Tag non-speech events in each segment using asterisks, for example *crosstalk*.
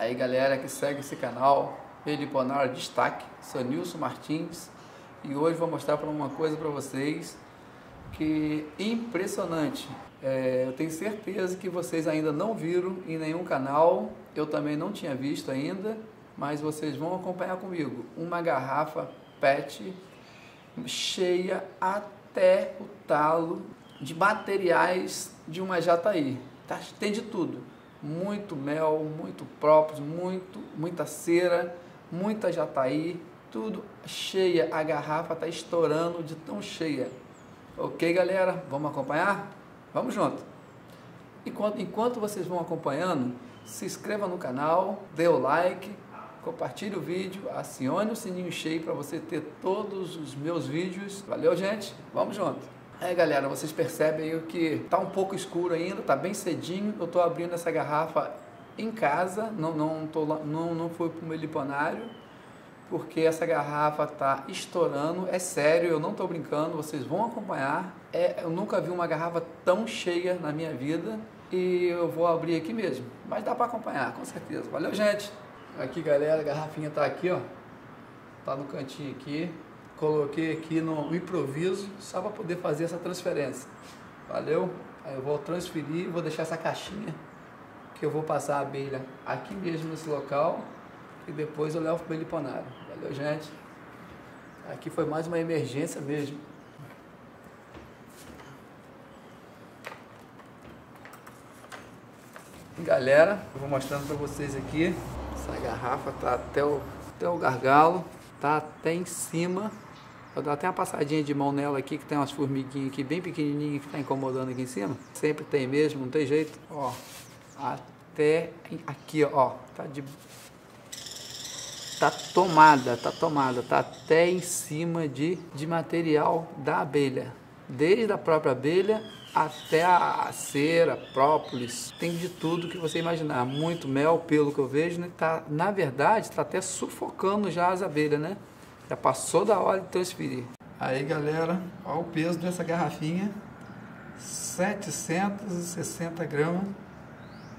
Aí galera que segue esse canal, Peliponar Destaque, sou Nilson Martins e hoje vou mostrar para uma coisa para vocês que impressionante. É, eu tenho certeza que vocês ainda não viram em nenhum canal, eu também não tinha visto ainda, mas vocês vão acompanhar comigo. Uma garrafa PET cheia até o talo de materiais de uma Jataí. Tá, tem de tudo. Muito mel, muito próprios, muito, muita cera, muita Jataí, tudo cheia. A garrafa está estourando de tão cheia. Ok, galera? Vamos acompanhar? Vamos junto. Enquanto, enquanto vocês vão acompanhando, se inscreva no canal, dê o like, compartilhe o vídeo, acione o sininho cheio para você ter todos os meus vídeos. Valeu, gente? Vamos junto. É, galera, vocês percebem que tá um pouco escuro ainda, tá bem cedinho. Eu tô abrindo essa garrafa em casa, não não tô não não fui pro meliponário, porque essa garrafa tá estourando. É sério, eu não tô brincando, vocês vão acompanhar. É, eu nunca vi uma garrafa tão cheia na minha vida e eu vou abrir aqui mesmo. Mas dá para acompanhar, com certeza. Valeu, gente. Aqui, galera, a garrafinha tá aqui, ó. Tá no cantinho aqui. Coloquei aqui no improviso, só para poder fazer essa transferência. Valeu? Aí eu vou transferir, vou deixar essa caixinha que eu vou passar a abelha aqui mesmo nesse local e depois eu levo para o Beliponário. Valeu, gente? Aqui foi mais uma emergência mesmo. Galera, eu vou mostrando para vocês aqui essa garrafa tá até o, até o gargalo, tá até em cima. Vou dar até uma passadinha de mão nela aqui, que tem umas formiguinhas aqui bem pequenininhas que tá incomodando aqui em cima. Sempre tem mesmo, não tem jeito. Ó, até aqui, ó, tá de... Tá tomada, tá tomada, tá até em cima de, de material da abelha. Desde a própria abelha até a cera, própolis, tem de tudo que você imaginar. Muito mel, pelo que eu vejo, né? Tá, na verdade, está até sufocando já as abelhas, né? Já passou da hora de transferir. Aí, galera, olha o peso dessa garrafinha. 760 gramas.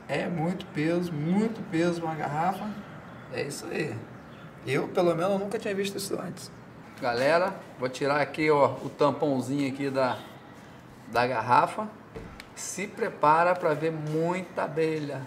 É muito peso, muito peso uma garrafa. É isso aí. Eu, pelo menos, nunca tinha visto isso antes. Galera, vou tirar aqui ó, o tampãozinho aqui da, da garrafa. Se prepara para ver muita abelha.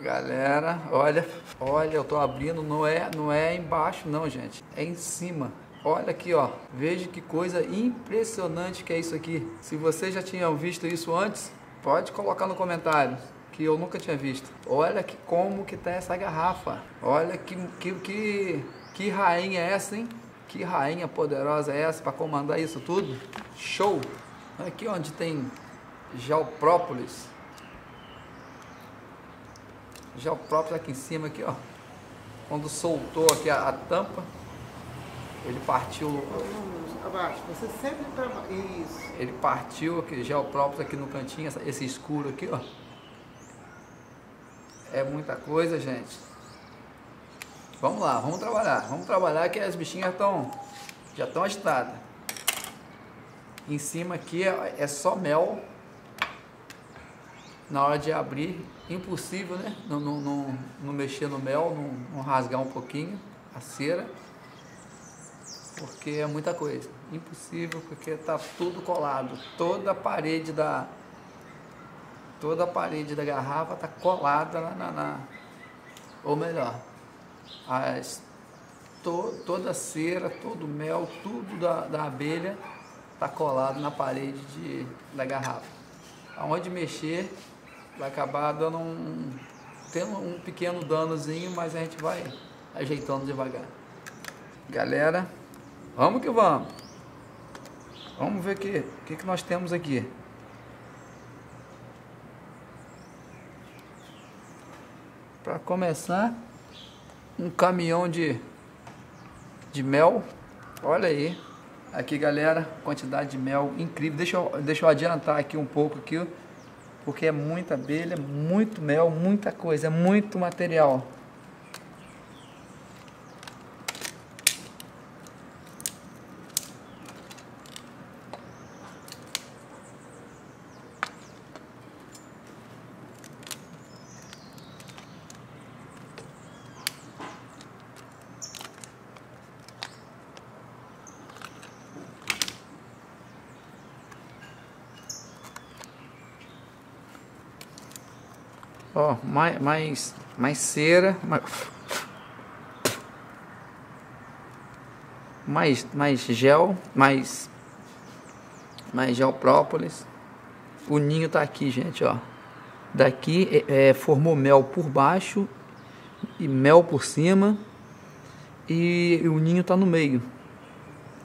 Galera, olha, olha, eu tô abrindo, não é, não é embaixo não, gente, é em cima. Olha aqui, ó. Veja que coisa impressionante que é isso aqui. Se vocês já tinham visto isso antes, pode colocar no comentário que eu nunca tinha visto. Olha que como que tá essa garrafa. Olha que que que, que rainha é essa, hein? Que rainha poderosa é essa para comandar isso tudo? Show! Aqui onde tem geoprópolis. Geoprópolis aqui em cima aqui, ó. Quando soltou aqui a, a tampa, ele partiu. Abaixo, você sempre trabalha. Isso. Ele partiu aqui, geoprópolis aqui no cantinho, esse escuro aqui, ó. É muita coisa, gente. Vamos lá, vamos trabalhar. Vamos trabalhar que as bichinhas estão já estão agitadas. Em cima aqui é, é só mel. Na hora de abrir, impossível, né? Não, não, não, não mexer no mel, não, não rasgar um pouquinho a cera porque é muita coisa. Impossível, porque está tudo colado. Toda a parede da toda a parede da garrafa está colada na, na, na, ou melhor, as, to, toda a cera, todo o mel, tudo da, da abelha está colado na parede de, da garrafa. Aonde mexer vai acabar dando um tendo um pequeno danozinho, mas a gente vai ajeitando devagar. Galera, Vamos que vamos. Vamos ver o que, que, que nós temos aqui. Para começar, um caminhão de, de mel. Olha aí. Aqui, galera, quantidade de mel incrível. Deixa eu, deixa eu adiantar aqui um pouco aqui. Porque é muita abelha, muito mel, muita coisa, é muito material. Ó, mais, mais, mais cera, mais, mais, mais gel, mais, mais gel própolis. O ninho tá aqui, gente, ó. Daqui é, é, formou mel por baixo e mel por cima e o ninho tá no meio.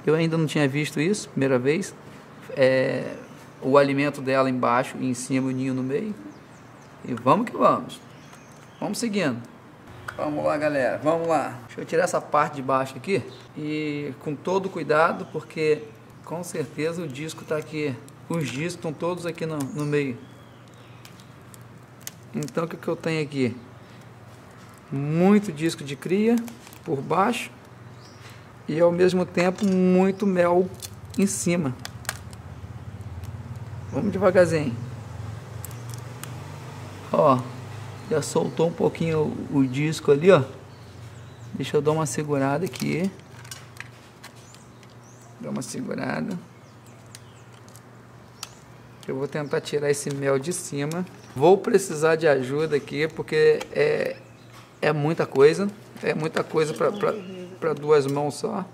Eu ainda não tinha visto isso, primeira vez. É, o alimento dela embaixo e em cima o ninho no meio. E vamos que vamos. Vamos seguindo. Vamos lá, galera. Vamos lá. Deixa eu tirar essa parte de baixo aqui. E com todo cuidado, porque com certeza o disco está aqui. Os discos estão todos aqui no, no meio. Então o que, que eu tenho aqui? Muito disco de cria por baixo. E ao mesmo tempo muito mel em cima. Vamos devagarzinho. Ó, já soltou um pouquinho o, o disco ali, ó. Deixa eu dar uma segurada aqui. Dá uma segurada. Eu vou tentar tirar esse mel de cima. Vou precisar de ajuda aqui, porque é, é muita coisa. É muita coisa para duas mãos só.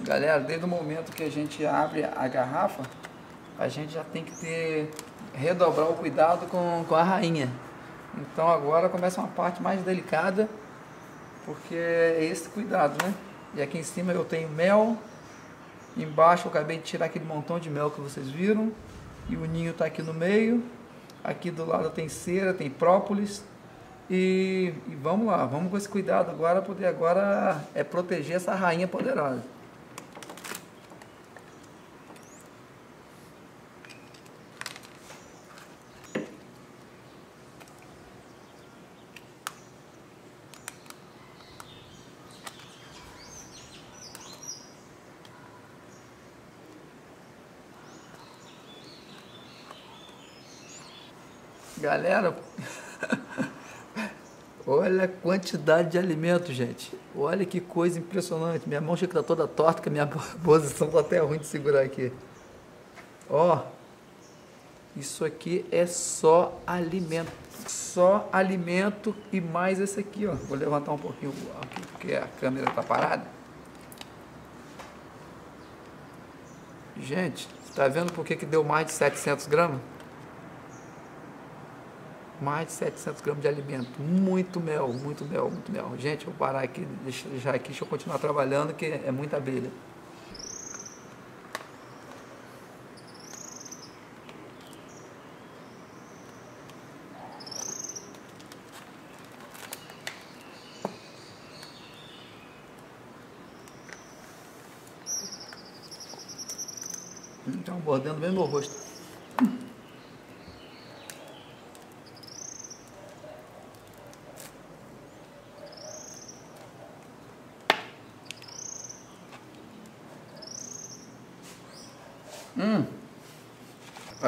Galera, desde o momento que a gente abre a garrafa, a gente já tem que ter redobrar o cuidado com, com a rainha. Então agora começa uma parte mais delicada, porque é esse cuidado, né? E aqui em cima eu tenho mel, embaixo eu acabei de tirar aquele montão de mel que vocês viram, e o ninho está aqui no meio, aqui do lado tem cera, tem própolis, e, e vamos lá, vamos com esse cuidado agora, poder agora é proteger essa rainha poderosa. Galera, *laughs* olha a quantidade de alimento, gente. Olha que coisa impressionante. Minha mão chega que tá toda torta, que a minha posição *laughs* tá até ruim de segurar aqui. Ó, isso aqui é só alimento. Só alimento e mais esse aqui, ó. Vou levantar um pouquinho aqui, porque a câmera tá parada. Gente, está vendo por que, que deu mais de 700 gramas? Mais de 700 gramas de alimento, muito mel, muito mel, muito mel. Gente, vou parar aqui, deixar aqui, deixa eu continuar trabalhando, que é muita abelha. Então, bordando bem no rosto.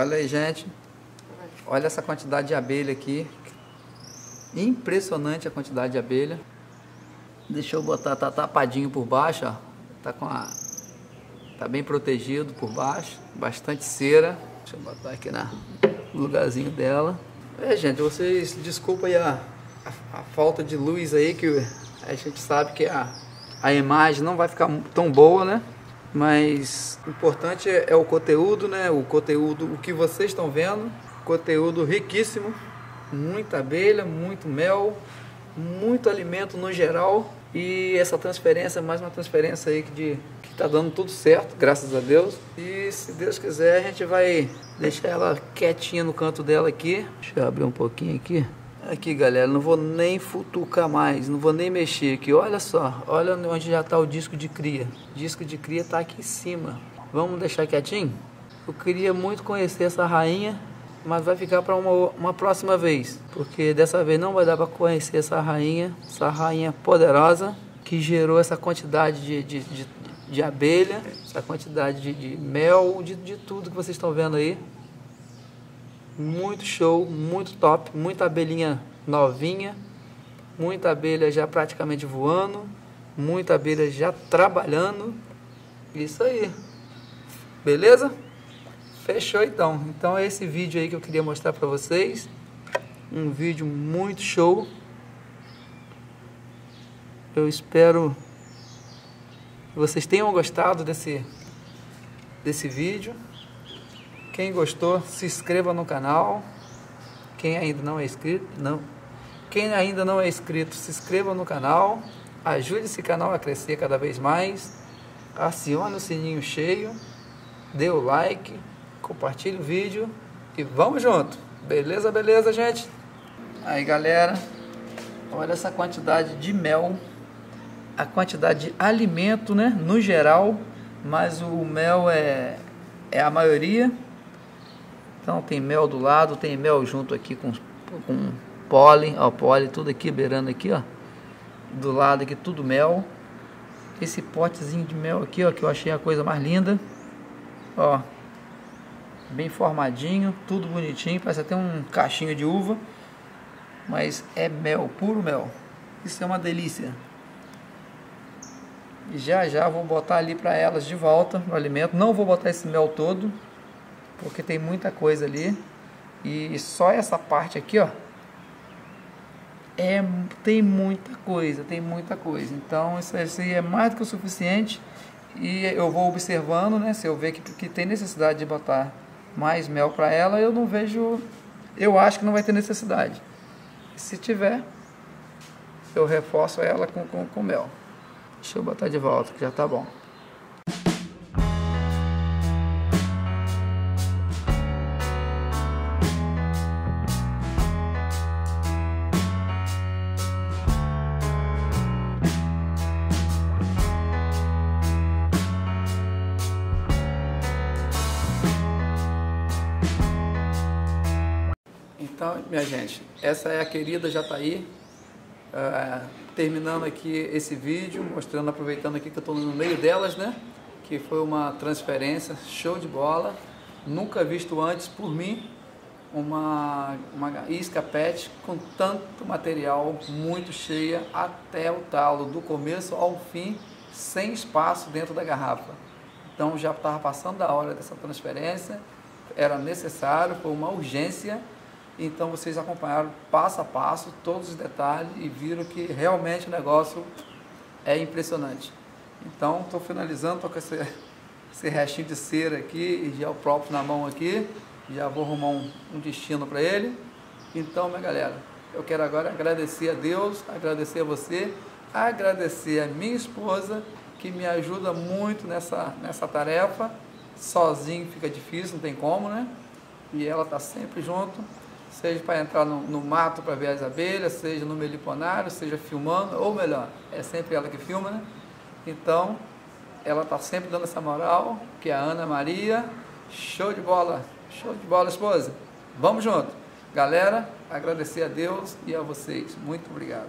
Olha aí, gente. Olha essa quantidade de abelha aqui. Impressionante a quantidade de abelha. Deixa eu botar, tá tapadinho por baixo, ó. Tá com a... Tá bem protegido por baixo. Bastante cera. Deixa eu botar aqui na, no lugarzinho dela. É, gente, vocês desculpa aí a, a, a, falta de luz aí, que a gente sabe que a, a imagem não vai ficar tão boa, né? Mas o importante é, é, o conteúdo, né? O conteúdo, o que vocês estão vendo, conteúdo riquíssimo, muita abelha, muito mel, muito alimento no geral e essa transferência, mais uma transferência aí de que está dando tudo certo, graças a Deus. E se Deus quiser, a gente vai deixar ela quietinha no canto dela aqui. Deixa eu abrir um pouquinho aqui. Aqui, galera, não vou nem futucar mais, não vou nem mexer aqui. Olha só, olha onde já está o disco de cria. O disco de cria está aqui em cima. Vamos deixar quietinho? Eu queria muito conhecer essa rainha mas vai ficar para uma, uma próxima vez, porque dessa vez não vai dar para conhecer essa rainha, essa rainha poderosa que gerou essa quantidade de, de, de, de abelha, essa quantidade de, de mel, de, de tudo que vocês estão vendo aí. Muito show, muito top, muita abelhinha novinha, muita abelha já praticamente voando, muita abelha já trabalhando. Isso aí. Beleza? Fechou então. Então é esse vídeo aí que eu queria mostrar para vocês. Um vídeo muito show. Eu espero que vocês tenham gostado desse, desse vídeo. Quem gostou, se inscreva no canal. Quem ainda não é inscrito, não. Quem ainda não é inscrito, se inscreva no canal. Ajude esse canal a crescer cada vez mais. Acione o sininho cheio. Dê o like. Compartilhe o vídeo. E vamos junto. Beleza, beleza, gente? Aí, galera. Olha essa quantidade de mel a quantidade de alimento, né, no geral, mas o mel é, é a maioria. Então tem mel do lado, tem mel junto aqui com, com pólen, ó, pólen tudo aqui, beirando aqui, ó. Do lado aqui tudo mel. Esse potezinho de mel aqui, ó, que eu achei a coisa mais linda. Ó, bem formadinho, tudo bonitinho, parece até um cachinho de uva. Mas é mel, puro mel. Isso é uma delícia. E já já vou botar ali para elas de volta no alimento. Não vou botar esse mel todo, porque tem muita coisa ali. E só essa parte aqui, ó, é, tem muita coisa, tem muita coisa. Então isso, isso aí é mais do que o suficiente. E eu vou observando, né? Se eu ver que, que tem necessidade de botar mais mel para ela, eu não vejo. Eu acho que não vai ter necessidade. Se tiver, eu reforço ela com, com, com mel. Deixa eu botar de volta, que já tá bom. Minha gente, essa é a querida Jataí. Uh, terminando aqui esse vídeo, mostrando, aproveitando aqui que eu estou no meio delas, né? Que foi uma transferência, show de bola. Nunca visto antes por mim uma, uma isca PET com tanto material, muito cheia, até o talo, do começo ao fim, sem espaço dentro da garrafa. Então já estava passando da hora dessa transferência, era necessário, foi uma urgência então vocês acompanharam passo a passo todos os detalhes e viram que realmente o negócio é impressionante. Então estou finalizando, estou com esse, esse restinho de cera aqui e o próprio na mão aqui. Já vou arrumar um, um destino para ele. Então, minha galera, eu quero agora agradecer a Deus, agradecer a você, agradecer a minha esposa que me ajuda muito nessa, nessa tarefa. Sozinho fica difícil, não tem como, né? E ela está sempre junto seja para entrar no, no mato para ver as abelhas, seja no meliponário, seja filmando, ou melhor, é sempre ela que filma, né? Então, ela está sempre dando essa moral, que é a Ana Maria, show de bola, show de bola, esposa. Vamos junto. Galera, agradecer a Deus e a vocês. Muito obrigado.